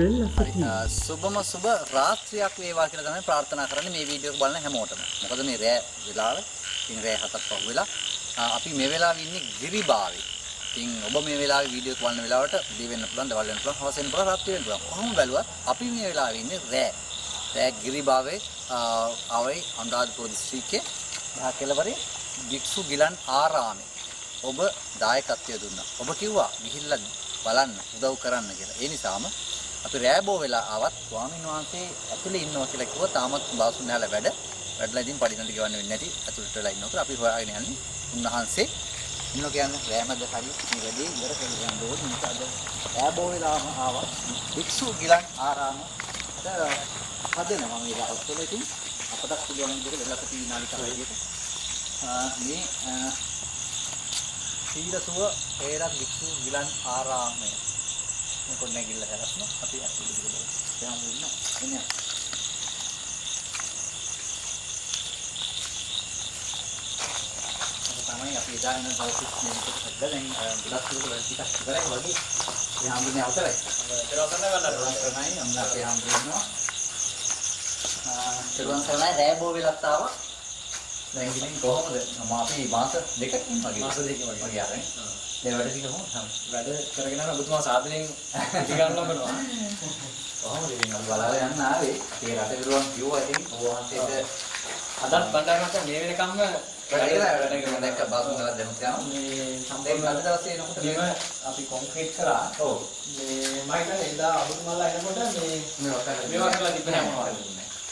බෙල්ල සුබම සුබ රාත්‍රියක් වේවා කියලා තමයි ප්‍රාර්ථනා කරන්නේ මේ වීඩියෝ එක බලන හැමෝටම. මොකද මේ රෑ වෙලාව ඉතින් රෑ හතක් පහු වෙලා අපි මේ වෙලාවේ ඉන්නේ ගිරිබාවේ. ඉතින් ඔබ මේ වෙලාවේ වීඩියෝ එක බලන වෙලාවට දී වෙන්න පුළුවන්, දවල් වෙන්න පුළුවන්, හවස වෙන්න පුළුවන්, රාත්‍රී වෙන්න පුළුවන්. කොහොම බැලුවත් අපි මේ වෙලාවේ ඉන්නේ රෑ. රෑ ගිරිබාවේ ආවයි අනුරාධපුර දිස්ත්‍රික්කයේ කෙළවරේ භික්ෂු ගිලන් ආරාමේ. ඔබ දායකත්වය දුන්නා. ඔබ කිව්වා ගිහිල්ලා බලන්න උදව් කරන්න කියලා. ඒ නිසාම අපි රෑබෝ වෙලා ආවත් ස්වාමීන් වහන්සේ ඇතුලේ ඉන්නවා කියලා කිව්වා. තාමත් බාසුන් නැහැලා වැඩ. වැඩලා ඉතින් පඩිනට ගවන්න වෙන්නේ නැති ඇතුළට වෙලා ඉන්නවා. අපි හොයාගෙන යන්නේ උන්වහන්සේ ඉන්නවා කියන්නේ රෑමද හරි මේ වැඩේ ඉවර කරගෙන යන්න ඕනේ. මොකද අද රෑබෝ වෙලාම ආවා. භික්ෂු ගිලන් ආරාම හදනවා මේ දවස්වල ඉතින් අපට පුළුවන් විදිහට වෙලා සිටි නාලිකාව විදිහට මේ සීලසුව හේරක් භික්ෂු ගිලන් ආරාමය මේ කොන්නේ ගිල්ල හැරස්ම අපි අසුළු විදිහට යමු ඉන්න එන්නේ. තමයි අපි එදා ඉන්න දවස් මේක දැන් ගලස් වල ටිකක් ඉවරයි වගේ. ඒ හම්බුනේ අවසරයි. ඒක තමයි වන්න තමයි අම්ලා අපේ හම්බුනවා චරුවන් සරණයි රෑබෝ වෙලත් ආවා දැන් ඉතින් කොහොමද? අපි මාස දෙකකින් වගේ මාස දෙකකින් වගේ. වගේ ආරෙන් දැන් වැඩ ටික කොහොමද? වැඩ කරගෙන යන ඔබතුමා සාධනෙන් ඉතිගන්න ලබනවා. කොහොමද ඉතින්? අපි බලාගෙන යන්න ආවේ. ඒ රට විරුවන් කිව්වා ඉතින් ඔබ වහන්සේට අදත් බණ්ඩාරමත් මේ වෙනකම්ම වැඩ කරලා වැඩ කරලා දැක්ක බාසුන් කරලා දැනුත් යනවා? මේ දැන් සම්පූර්ණ අද දවසේ එනකොට මෙම අපි කොන්ක්‍රීට් කරා. ඔව්. මේ මම හිතන්නේ එදා ඔබතුමාලා එනකොට මේ මේ වකර මේවා කරලා තිබ්බ හැමෝම.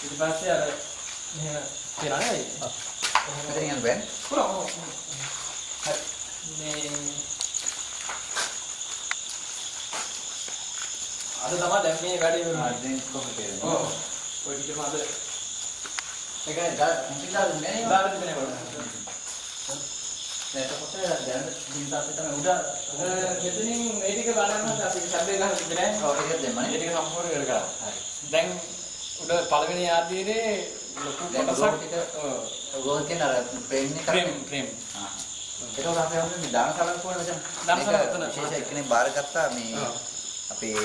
ඊට පස්සේ අර මෙහෙම කියලා නේද? මෙතන යන්න බෑ කොහොම මේ අද තමයි දැන් මේ වැඩේ වෙන්නේ. ආදෙන් කොහොමද තේරෙන්නේ ඔව්. ඔය ටිකම අද ඒකයි දා මුලින්දා නෑ දාලා තිබෙනේ බලන්න. එතකොට දැන් දින්දාත් තමයි උඩ මෙතනින් මේ ටික බලන්නත් අපි ශබ්දේ ගහලා තිබෙන්නේ නැහැ. ඔව් ඒක මේ ටික සම්පූර්ණ කර කරා. හරි දැන් උඩ පළවෙනි ආදීනේ ලොකු දැන් කොටසක් ඔයගොල්ලෝ කියන අර ප්‍රේම් එක ප්‍රේම් ප්‍රේම් ආ. ඒකෝ අපි හම්බුනේ මේ දානශාලාව කොහොමද මෙතන? දානශාලාව මේක එතන. විශේෂ එක්කෙනෙක් බාරගත්තා මේ. අපේ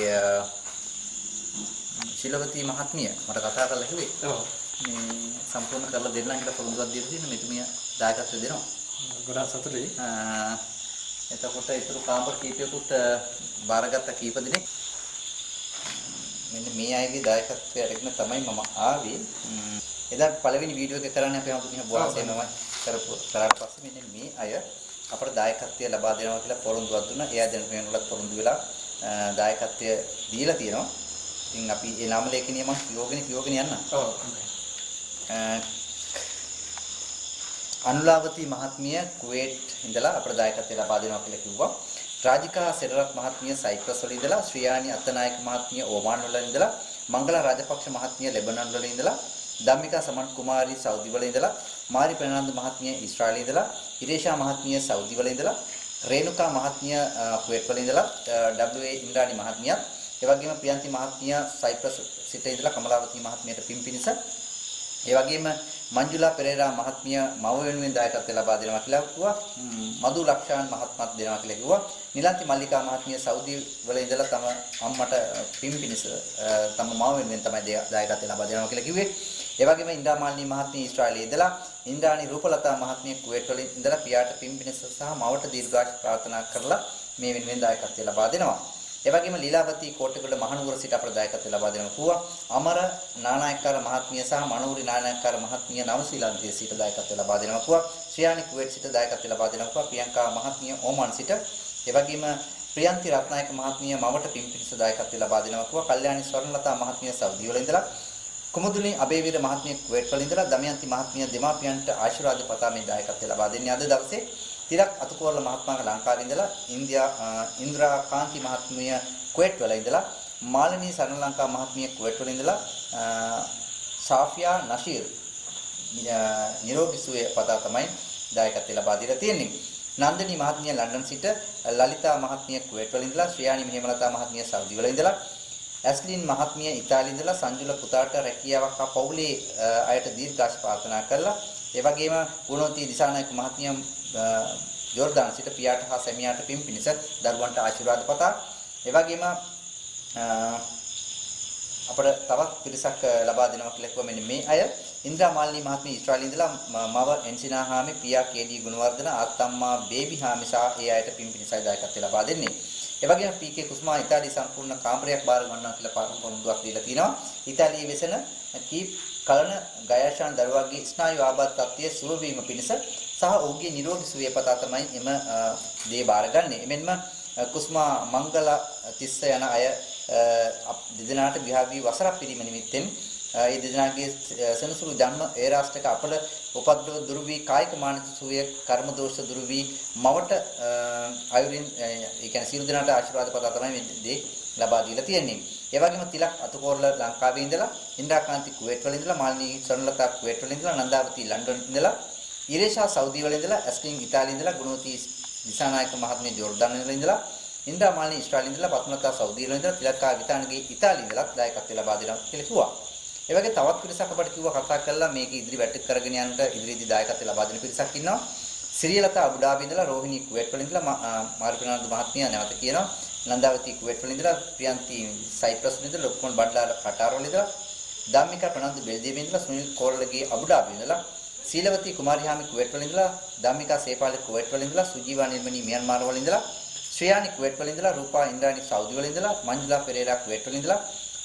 ශිලවතී මහත්මිය මට කතා කරලා කිව්වේ ඔව් මේ සම්පූර්ණ කරලා දෙන්නම් කියලා පොරොන්දුවක් දීලා තියෙන මෙතුමිය දායකත්වය දෙනවා. ගොඩාක් සතුටුයි එතකොට ඊටු කාමර කීපයකට බාරගත්ත කීප දෙනෙක් මෙන්න මේ අයගේ දායකත්වය අරගෙන තමයි මම ආවේ. ම්, එදා පළවෙනි වීඩියෝ එක කරන්නේ අපි හම්බුනේ බොහොමසෙම කරපු කරාට පස්සේ මෙන්න මේ අය අපට දායකත්වය ලබා දෙනවා කියලා පොරොන්දුවක් දුන්නා. එයා දැන් වෙනකොට පොරොන්දු වෙලා දායකත්වය දීලා තියෙනවා. ඉතින් අපි ඒ නාම ලේඛනිය මම කියෝගෙන කියෝගෙන යන්න. ඔව් අනුලාවතී මහත්මිය කුවේට් ඉඳලා අපට දායකත්වය ලබා දෙනවා කියලා කිව්වා. රාජිකා සෙරරත් මහත්මිය සයිප්‍රස් වල ඉඳලා, ශ්‍රියානි අත්තනායක මහත්මිය ඕමාන් වල ඉඳලා, මංගල රාජපක්ෂ මහත්මිය ලෙබනන් වල ඉඳලා, ධම්මිකා සමන් කුමාරි සෞදි වල ඉඳලා, මාරි ප්‍රනාන්දු මහත්මිය ඊශ්‍රායලයේ ඉඳලා, ඉරේෂා මහත්මිය සෞදි වල ඉඳලා, රේණුකා මහත්මිය අ, කුවේට් වල ඉඳලා, ඩබ්ලිව්.ඒ ඉන්ද්‍රාණි මහත්මියත්, ඒ වගේම ප්‍රියන්ති මහත්මිය සයිප්‍රස් සිට ඉඳලා කමලාවති මහත්මියට පිම්පිනිස ඒ වගේම මංජුලා පෙරේරා මහත්මිය මව වෙනුවෙන් දායකත්වය ලබා දෙනවා කියලා කිව්වා. මදු ලක්ෂාන් මහත්මත් දෙනවා කියලා කිව්වා. නිලන්ති මල්ලිකා මහත්මිය සෞදි වල ඉඳලා තම අම්මට පින් පිණිස තම මව වෙනුවෙන් තමයි දේ- දායකත්වය ලබා දෙනවා කියලා කිව්වේ. ඒ වගේම ඉන්ද්‍රා මාලිනී මහත්මිය ඊශ්‍රායලයේ ඉඳලා ඉන්ද්‍රාණි රූපලතා මහත්මිය කුවේට් වල ඉඳලා පියාට පින් පිණිස සහ මවට දීර්ඝාෂ ප්‍රාර්ථනා කරලා මේ වෙනුවෙන් දායකත්වය ලබා දෙනවා. ඒ වගේම ලීලාවතී කෝට්ටේගොඩ මහනුවර සිට අපට දායකත්වය ලබා දෙනවා කිව්වා. අමර නානායක්කාර මහත්මිය සහ මනෝරි නානායක්කාර මහත්මිය නවසීලන්තයේ සිට දායකත්වය ලබා දෙනවා කිව්වා. ශ්‍රියානි කුවේට් සිට දායකත්වය ලබා දෙනවා කිව්වා. ප්‍රියංකා මහත්මිය ඕමන් සිට ඒ වගේම ප්‍රියන්ති රත්නායක මහත්මිය මවට පිම්පිරිස දායකත්වය ලබා දෙනවා කිව්වා. කල්යාණි ස්වර්ණලතා මහත්මිය සෞදි වල ඉඳලා කුමුදුනි අබේවීර මහත්මිය කුවේට් වල ඉඳලා දමයන්ති මහත්මිය දෙමාපියන්ට ආශිර්වාද පතා මේ දායකත්වය ලබා දෙන්නේ අද දවසේ තිලක් අතුකෝරළ මහත්මයාගේ ලංකාවේ ඉඳලා ඉන්දියා අ, ඉන්ද්‍රා කාන්ති මහත්මිය කුවේට් වල ඉඳලා මාලිනී සරණලංකා මහත්මිය කුවේට් වල ඉඳලා අ, සාෆියා නෂීර් අ, නිරෝගී සුවය පතා තමයි දායකත්වය ලබා දීලා තියෙන්නේ. නන්දිනී මහත්මිය ලන්ඩන් සිට ලලිතා මහත්මිය කුවේට් වල ඉඳලා ශ්‍රියානි මෙහෙමලතා මහත්මිය සෞදි වල ඉඳලා ඇස්ලින් මහත්මිය ඉතාලියේ ඉඳලා සංජුල පුතාට රැකියාවක් හා පවුලේ අ, අයට දීර්ඝාෂ ප්‍රාර්ථනා කළා. ඒ වගේම ගුණවන්ති දිසානායක මහත්මිය අ, ජෝර්දාන් සිට පියාට හා සැමියාට පින් පිණිස දරුවන්ට ආශිර්වාද පතා. ඒ වගේම අ, අපිට තවත් පිරිසක් අ, ලබා දෙනවා කියලා කිව්වා මෙන්න මේ අය ඉන්ද්‍රා මාලිනී මහත්මිය ඊශ්‍රායලයේ ඉඳලා ම- මව එන්සිනා හාමි පියා කේඩී ගුණවර්ධන ආත්තම්මා බේබි හාමි සහ ඒ අයට පින්පිනිසයි දායකත්වය ලබා දෙන්නේ. ඒ වගේම පී.කේ කුස්මා ඉතාලිය සම්පූර්ණ කාමරයක් බාර ගන්නවා කියලා පොරොන්දුවක් දීලා තිනවා. ඉතාලියේ වෙසෙන කීප් කලන ගයාශාන් දරුවාගේ ස්නායු ආබාධ තත්ත්වයේ සුව වීම පිණිස සහ ඔහුගේ නිරෝගී සුවය පතා තමයි එම අ, දේ බාරගන්නේ. එමෙන්ම අ, කුස්මා මංගල තිස්ස යන අය අ, අප- දෙදෙනාට විවාහ වී වසරක් පිරීම නිමිත්තෙන් අ, ඒ දෙදෙනාගේ ස- සෙනසුරු ජන්ම ඒ රාෂ්ට්‍රක අපල උපද්‍රව දුරු වී කායික මානසික සුවය කර්ම දෝෂ දුරු වී මවට අ, අයුරින් අ, ඒ කියන්නේ සියලු දෙනාට ආශිර්වාද පතා තමයි මේ දේ ලබා දීලා තියෙන්නේ. ඒ වගේම තිලක් අතුකෝරල ලංකාවේ ඉඳලා ඉන්ද්‍රාකාන්ති කුවේට් වල ඉඳලා මාලිනී ස්වර්ණලතා කුවේට් වල ඉඳලා නන්දාවති ලන්ඩන් ඉඳලා ඉරේෂා සෞදි වල ඉඳලා ඇස්ලින් ඉතාලියේ ඉඳලා ගුණවති දිසානායක මහත්මිය ජෝර්ඩාන් වල ඉඳලා ඉන්ද්‍රා මාලිනී ඊශ්‍රායලයේ ඉඳලා පත්මලතා සෞදි වල ඉඳලා තිලක්කා විතානගේ ඉතාලියේ ඉඳලා දායකත්වය ලබා දෙනවා කියලා කිව්වා. ඒ වගේ තවත් පිරිසක් අපට කිව්වා කතා කළා මේක ඉදිරි වැටක් කරගෙන යන්න ඉදිරියේදී දායකත්වය ලබා දෙන පිරිසක් ඉන්නවා. සිරියලතා අබුඩාබි ඉඳලා රෝහිණී කුවේට් වල ඉඳලා මාර්පිනාන්ද මහත්මිය නැවත කියනවා. නන්දාවති කුවේට් වල ඉඳලා ප්‍රියන්ති සයිප්‍රස් වල ඉඳලා ලොක්කොන් බඩ්ඩාර කටාර වල ඉඳලා ධම්මිකා ප්‍රනන්දු බෙල්ජියමේ ඉඳලා සුනිල් කෝරළගේ අබුඩාබි ඉඳලා සීලවතී කුමාරිහාමි කුවේට් වල ඉඳලා ධම්මිකා සේපාලි කුවේට් වල ඉඳලා සුජීවා නිර්මණී මියන්මාර් වල ඉඳලා ශ්‍රේයානි කුවේට් වල ඉඳලා රූපා ඉන්ද්‍රානි සෞදි වල ඉඳලා මංජුලා පෙරේරා කුවේට් වල ඉඳලා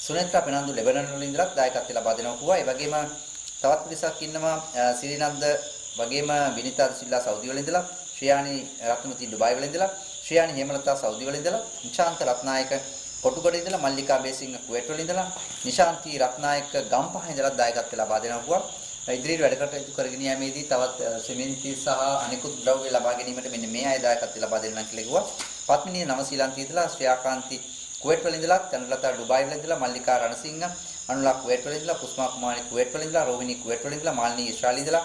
සුනේත්‍රා පෙනන්දු ලෙබනන් වල ඉඳලා දායකත්වය ලබා දෙනවා කිව්වා. ඒ වගේම තවත් පිරිසක් ඉන්නවා අ, සිරිනන්ද වගේම විනිතා සිල්ලා සෞදි වල ඉඳලා ශ්‍රේයානි රත්නමති ඩුබායි වල ඉඳලා ශ්‍රේයානි හේමලතා සෞදි වල ඉඳලා නිශාන්ත රත්නායක කොටුගොඩ ඉඳලා මල්ලිකා බේසිංහ කුවේට් වල ඉඳලා නිශාන්ති රත්නායක ගම්පහ ඉඳලා දායකත්වය ලබා දෙනවා කිව්වා. ඉදිරියට වැඩ කටයුතු කරගෙන යාමේදී තවත් අ, සිමෙන්ති සහ අනිකුත් ද්‍රව්‍ය ලබා ගැනීමට මෙන්න මේ අය දායකත්වය ලබා දෙන්නම් කියලා කිව්වා. පත්මිනිය නවසීලන්තයේ ඉඳලා ශ්‍රේයාකාන්ති කුවේට් වල ඉඳලා චන්ද්‍රලතා ඩුබායි වල ඉඳලා මල්ලිකා රණසිංහ අනුලා කුවේට් වල ඉඳලා කුස්මා කුමාරි කුවේට් වල ඉඳලා රෝහිණී කුවේට් වල ඉඳලා මාලිනී ඊශ්‍රායලයේ ඉඳලා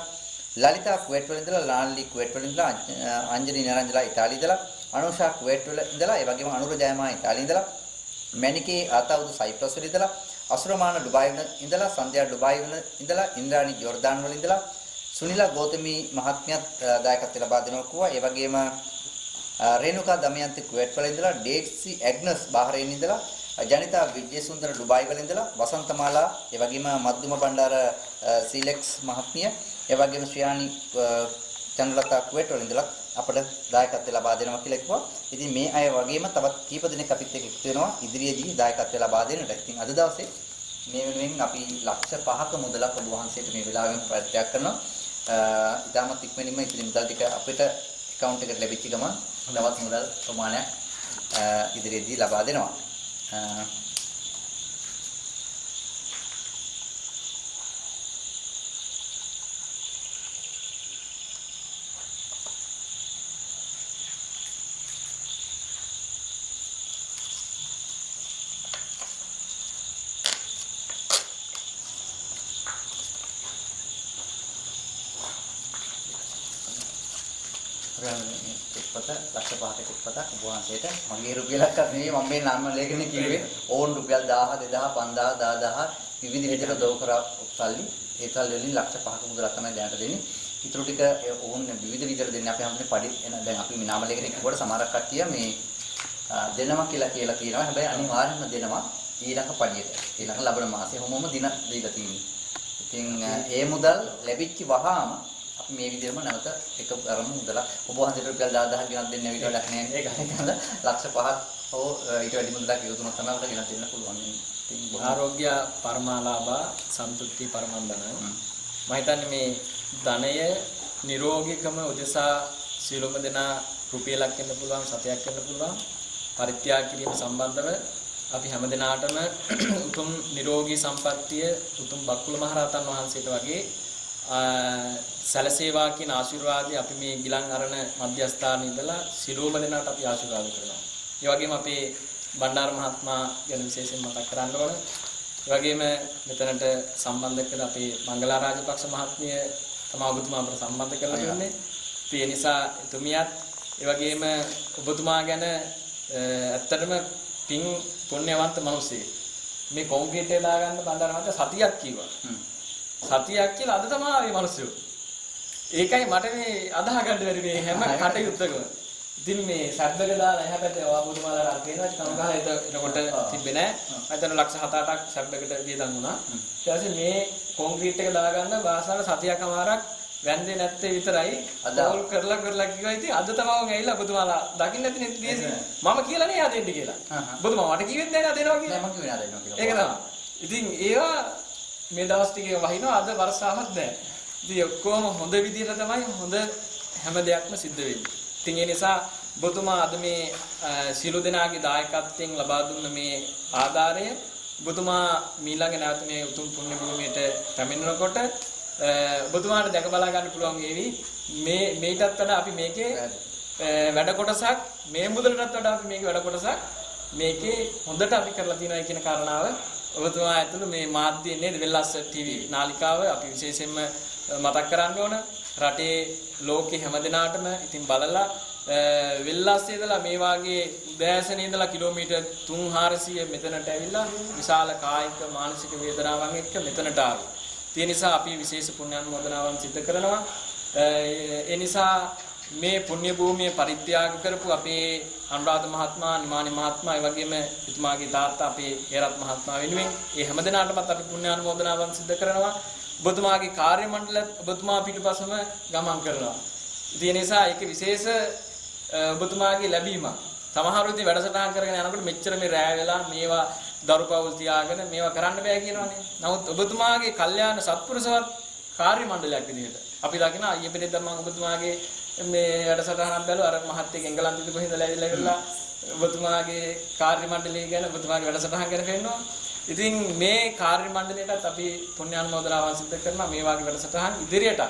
ලලිතා කුවේට් වල ඉඳලා ලාල්ලි කුවේට් වල ඉඳලා අංජ- අංජලි නරංජලා ඉතාලියේ ඉඳලා අනුෂා කුවේට් වල ඉඳලා ඒ වගේම අනුර ජයමා ඉතාලියේ ඉඳලා මැනිකේ ආතවුදු සයිප්‍රස් වල ඉඳලා අසුරමාන ඩුබායි වල ඉඳලා සන්ධ්‍යා ඩුබායි වල ඉඳලා ඉන්ද්‍රාණි ජෝර්දාන් වල ඉඳලා සුනිලා ගෞතමී මහත්මියත් අ, දායකත්වය ලබා දෙනවා කිව්වා. ඒ වගේම අ, රේණුකා දමයන්ති කුවේට් වල ඉඳලා ඩේක්සි ඇග්නස් බහරේන් ඉඳලා අ, ජනිතා විජේසුන්දර ඩුබායි වල ඉඳලා වසන්තමාලා ඒ වගේම මද්දුම බණ්ඩාර අ, සීලෙක්ස් මහත්මිය ඒ වගේම ශ්‍රියානි අ, චන්ද්‍රලතා කුවේට් වල ඉඳලා අපට දායකත්වය ලබා දෙනවා කියලා කිව්වා. ඉතින් මේ අය වගේම තවත් කීප දෙනෙක් අපිත් එක්ක එකතු වෙනවා ඉදිරියේදී දායකත්වය ලබා දෙන්නට. ඉතින් අද දවසේ මේ වෙනුවෙන් අපි ලක්ෂ 5ක මුදලක් ඔබ වහන්සේට මේ වෙලාවෙන් ප්‍රත්‍යක් කරනවා. අ, ඉතාමත් ඉක්මනින්ම ඉතිරි මුදල් ටික අපිට account එකට ලැබිච්ච ගමන් තවත් මුදල් ප්‍රමාණයක් අ, ඉදිරියේදී ලබා දෙනවා. ලක්ෂ පහක එක්පත ඔබ වහන්සේට මගේ රුපියලක් නෙවෙයි මම මේ නාම ලේඛනේ කිව්වේ. ඕන් රුපියල් 1000 2000 5000 10000 විවිධ විදිහට දොව කරා සල්ලි ඒ සල්ලි වලින් ලක්ෂ පහක මුදලක් තමයි දැනට දෙන්නේ. ඉතුරු ටික ඕන් විවිධ විදිහට දෙන්නේ. අපි හැමෝටම පඩි එන දැන් අපි මේ නාම ලේඛනේ කිව්වට සමහරක් කට්ටිය මේ අ, දෙනවා කියලා කියලා කියනවා හැබැයි අනිවාර්යයෙන්ම දෙනවා ඊළඟ පඩියට. ඊළඟ ලබන මාසේ හැමෝම දින දීලා තියෙනවා. ඉතින් අ, ඒ මුදල් ලැබිච්ච වහාම අපි මේ විදිහම නැවත එක අරමු මුදල ඔබ වහන්සේට රුපියල් 10000 ගෙනත් දෙන්න විදිහ වැඩක් නෑ ඒක නිකන්ද ලක්ෂ 5ක් හෝ ඊට වැඩි මුදලක් යොදුනොත් තමයි අපිට ගෙනත් දෙන්න පුළුවන්. ඉතින් ආරෝග්‍ය පරමාලාභා සම්තුත්ති පරමන්දන. මම හිතන්නේ මේ ධනය නිරෝගීකම උදෙසා සියලුම දෙනා රුපියලක් වෙන්න පුළුවන් සතයක් වෙන්න පුළුවන් පරිත්‍යාග කිරීම සම්බන්ධව අපි හැම දිනාටම උතුම් නිරෝගී සම්පන්නිය උතුම් බක්කුල මහරහතන් වහන්සේට වගේ සැලසේවා කියන ආශිර්වාදය අපි මේ ගිලන් අරණ මධ්‍යස්ථානයේ ඉඳලා සියලුම දෙනාට අපි ආශිර්වාද කරනවා. ඒ වගේම අපේ බණ්ඩාර මහත්මයා ගැන විශේෂයෙන් මතක් කරන්න ඕන. ඒ වගේම මෙතනට සම්බන්ධ කළ අපේ මංගලා රාජපක්ෂ මහත්මිය තමයි ඔබතුමා අපට සම්බන්ධ කරලා. ඉතින් ඒ නිසා එතුමියත් ඒ වගේම ඔබතුමා ගැන ඇත්තටම පින් පුණ්‍යවන්ත මිනිසෙක්. මේ කොන්ක්‍රීට් එක දාගන්න බණ්ඩාර මහත්තයා සතියක් කිව්වා. සතියක් කියලා අද තමයි ආවේ මිනිස්සු. ඒකයි මට මේ අදාහ ගන්න බැරි මේ හැම කටයුත්තකම. ඉතින් මේ සබ්බක දාලා එහා පැත්තේ ඔබතුමාලා අර පේනවා කම ගහලා එත එනකොට තිබ්බේ නෑ. අතන ලක්ෂ 7-8ක් සබ්බකට වියදම් වුණා. ඊට පස්සේ මේ කොන්ක්‍රීට් එක දාගන්න භාෂාව සතියකමාරක් වැන්දේ නැත්තේ විතරයි කෝල් කරලා කරලා කිව්වා ඉතින් අද තමයි මම ඇවිල්ලා ඔබතුමාලා දකින්න නැති නේ තියෙන්නේ. මම කියලා නේ ආ දෙන්න කියලා. ඔබතුමා මට කිව්වෙත් නෑ නේ දෙනවා කියලා. මම කිව්වේ නෑ දෙන්නවා කියලා. ඒක තමයි. ඉතින් ඒවා මේ දවස් ටිකේ වහිනවා අද වර්ෂාවක් නැහැ. ඉතින් ඔක්කොම හොඳ විදිහට තමයි හොඳ හැම දෙයක්ම සිද්ධ වෙන්නේ. ඉතින් ඒ නිසා ඔබතුමා අද මේ සියලු දෙනාගේ දායකත්වයෙන් ලබා දුන්න මේ ආධාරය ඔබතුමා මීළඟ නැවත මේ උතුම් පුණ්‍ය භූමියට පැමිණෙනකොට ඔබතුමාට දැක බලා ගන්න පුළුවන් වේවි මේ මේකටත් වඩා අපි මේකේ වැඩ කොටසක් මේ මුදලටත් වඩා අපි මේකේ වැඩ කොටසක් මේකේ හොඳට අපි කරලා තියෙනවා කියන කාරණාව ඔබතුමා ඇතුළු මේ මාධ්‍ය නේද වෙල්ලස්ස ටීවී නාලිකාව අපි විශේෂයෙන්ම අ, මතක් කරන්න ඕන රටේ ලෝකේ හැමදෙනාටම ඉතින් බලලා අ, වෙල්ලස්සේ ඉඳලා මේ වාගේ උදෑසනේ ඉඳලා කිලෝමීටර් 300 මෙතනට ඇවිල්ලා විශාල කායික මානසික වේදනාවන් එක්ක මෙතනට ආවේ. ඒ නිසා අපි විශේෂ පුණ්‍යානුමෝදනාවන් සිදු කරනවා. අ, ඒ නිසා මේ පුණ්‍ය භූමිය පරිත්‍යාග කරපු අපේ අනුරාධ මහත්මයා, නිමානි මහත්මයා, ඒ වගේම එතුමාගේ තාත්තා අපේ හේරත් මහත්මයා වෙනුවෙන් ඒ හැමදෙනාටමත් අපි පුණ්‍යානුමෝදනාවන් සිදු කරනවා. ඔබතුමාගේ කාර්ය මණ්ඩලත් ඔබතුමා පිටුපසම ගමන් කරනවා. ඉතින් ඒ නිසා ඒක විශේෂ අ, ඔබතුමාගේ ලැබීමක්. සමහරව ඉතින් වැඩසටහන් කරගෙන යනකොට මෙච්චර මේ රෑ වෙලා මේවා දරුපවුල් තියාගෙන මේවා කරන්න බෑ කියනවනේ. නමුත් ඔබතුමාගේ කල්යාණ සත්පුරුෂවත් කාර්ය මණ්ඩලයක් විදිහට අපි දකින අයිය පෙරේද මම ඔබතුමාගේ මේ වැඩසටහනක් බැලුවා අර මහත්තයෙක් එංගලන්තෙදි කොහෙන්ද ඇවිල්ලා ඉවරලා ඔබතුමාගේ කාර්ය මණ්ඩලය ගැන ඔබතුමාගේ වැඩසටහන් ගැන පෙන්නනවා. ඉතින් මේ කාර්ය මණ්ඩලයටත් අපි පුණ්‍යානුමෝදනාවන් සිදු කරනවා මේ වගේ වැඩසටහන් ඉදිරියට අ,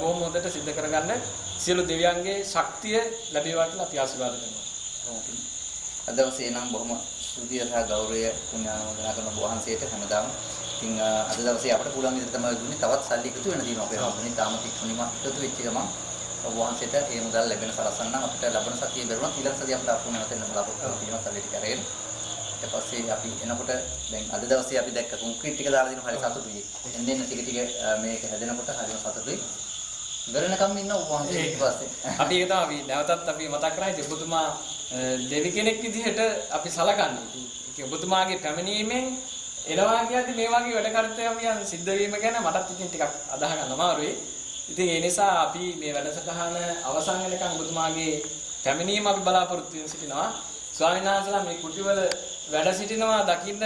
බොහොම හොඳට සිදු කරගන්න සියලු දෙවියන්ගේ ශක්තිය ලැබේවා කියලා අපි ආශිර්වාද කරනවා. අද දවසේ නම් බොහොම ස්තුතිය සහ ගෞරවය පුණ්‍යානුමෝදනා කරන ඔබ වහන්සේට හැමදාම. ඉතින් අ, අද දවසේ අපට පුළුවන් විදිහට තමයි දුන්නේ තවත් සල්ලි එකතු වෙන තියෙනවා අපේ වහන්සේ. තාම තික්ුණිම එකතු වෙච්ච ගමන් ඔබ වහන්සේට ඒ මුදල් ලැබෙන සලසන්න අපිට ලබන සතියේ බැලුණා ඊළඟ සතියේ අපිට අපුණ වෙන බලාපොරොත්තු වෙන තියෙනවා සල්ලි ටික අරගෙන. ඊට පස්සේ අපි එනකොට දැන් අද දවසේ අපි දැක්ක කොන්ක්‍රීට් ටික දාලා දෙනවා හරි සතුටුයි. එන්න එන්න ටික ටික අ, මේක හැදෙනකොට හරිම සතුටුයි. ඉවරනකම් ඉන්න ඔබ වහන්සේ ඊට පස්සේ. අපි ඒක තමයි අපි නැවතත් අපි මතක් කරා ඉතින් ඔබතුමා අ, දෙවි කෙනෙක් විදිහට අපි සලකන්නේ. ඉතින් ඔබතුමාගේ පැමිණීමෙන් එනවා කියන්නේ මේ වගේ වැඩ කර්තව්‍යයන් සිද්ධ වීම ගැන මටත් ඉතින් ටිකක් අදාහ ගන්න අමාරුයි. ඉතින් ඒ නිසා අපි මේ වැඩසටහන අවසන් වෙනකන් ඔබතුමාගේ පැමිණීම අපි බලාපොරොත්තු වෙමින් සිටිනවා. ස්වාමීන් වහන්සේලා මේ කුටිවල වැඩ සිටිනවා දකින්න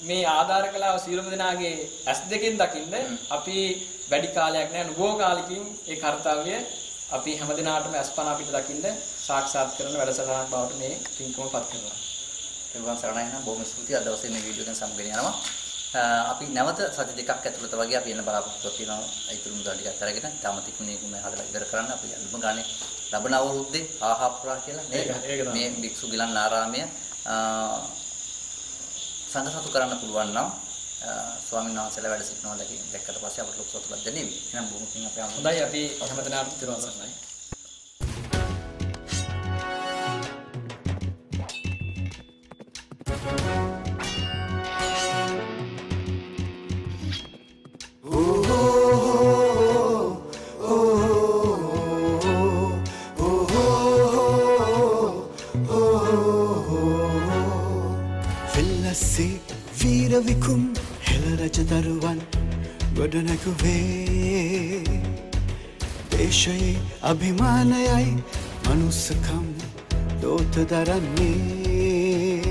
මේ ආධාර කලාව සියලුම දෙනාගේ ඇස් දෙකෙන් දකින්න අපි වැඩි කාලයක් නෑ නුගෝ කාලෙකින් ඒ කාර්යය අපි හැමදිනාටම අස්පන අපිට දකින්න සාක්ෂාත් කරන වැඩසටහනක් බවට මේ පින්කම පත් කරනවා. එවන් සරණයි නම් බොහොම ස්තුතියි අද දවසේ මේ වීඩියෝ එක සමගගෙන යනවා. අපි නැවත සති දෙකක් ඇතුළත වගේ අපි එන්න බලාපොරොත්තු වෙනවා. ඊතුරු මුදල් ටිකක් අරගෙන තාම තිකුණේ කුම හදලා ඉවර කරන්න අපි අඳුම ගානේ ලබන අවුරුද්දේ ආහාපුරා කියලා නේද? මේ භික්ෂු ගිලන් ආරාමය සංඝසතු කරන්න පුළුවන් නම් ස්වාමීන් වහන්සේලා වැඩ සිටිනවා දැකි දැක්කට පස්සේ අපට ලොකු සතුටක් දැනෙවි. එහෙනම් බොහොම පිං අපේ. හොඳයි අපි හැමදිනාටම තිරුවන් සරණයි. අභිමානයයි මනුස්සකම් දෝත දරන්නේ.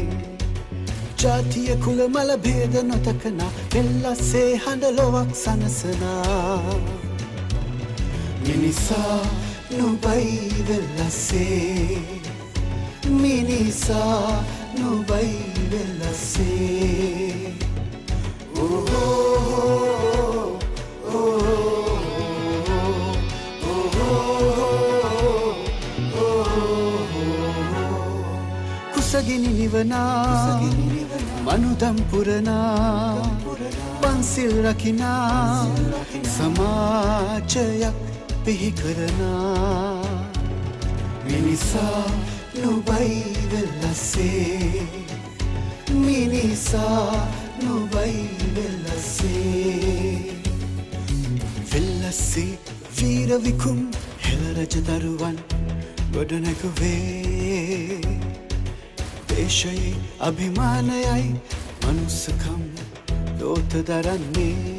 ජාතිය කුල මල භේද නොතකන වෙල්ලස්සේ හඬ ලොවක් සනසනා. මිනිසා නොබයි වෙල්ලස්සේ. මිනිසා නොබයි වෙල්ලස්සේ. කුසගිනි නිවනා. මනුදම් පුරනා පන්සිල් රකිනා. සමාජයක් පිහි කරනා. මිනිසා නොබයි වෙල්ලස්සේ මිනිසා නොබයි වෙල්ලස්සේ වෙල්ලස්සේ වීරවිකුම් හෙළරජ දරුවන් ගොඩනැගුවේ. දේශයේ අභිමානයයි මනුස්සකම් ලෝත දරන්නේ